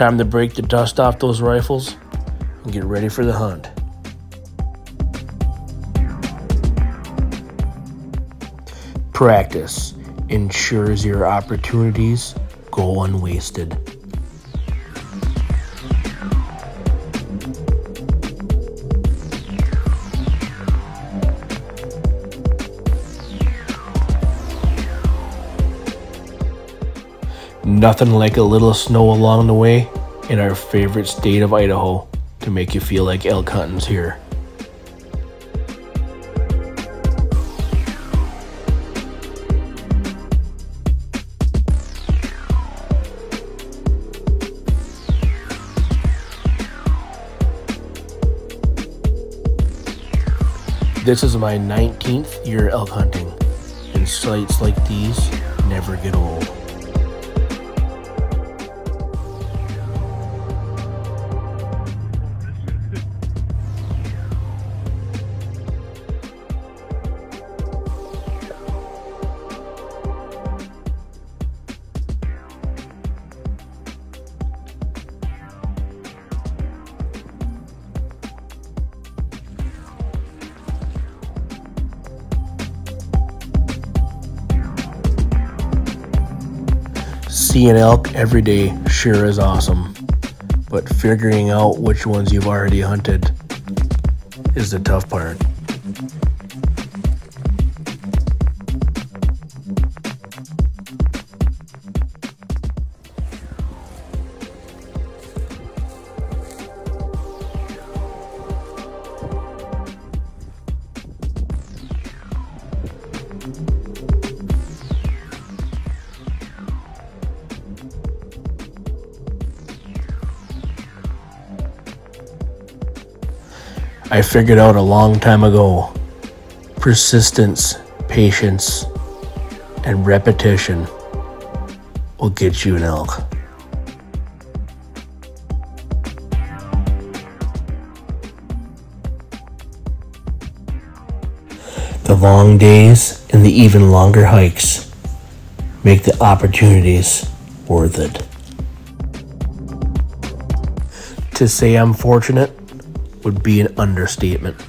Time to break the dust off those rifles and get ready for the hunt. Practice ensures your opportunities go unwasted. Nothing like a little snow along the way in our favorite state of Idaho to make you feel like elk hunting's here. This is my 19th year elk hunting, and sights like these never get old. Seeing elk every day sure is awesome, but figuring out which ones you've already hunted is the tough part. I figured out a long time ago persistence, patience, and repetition will get you an elk. The long days and the even longer hikes make the opportunities worth it. To say I'm fortunate would be an understatement.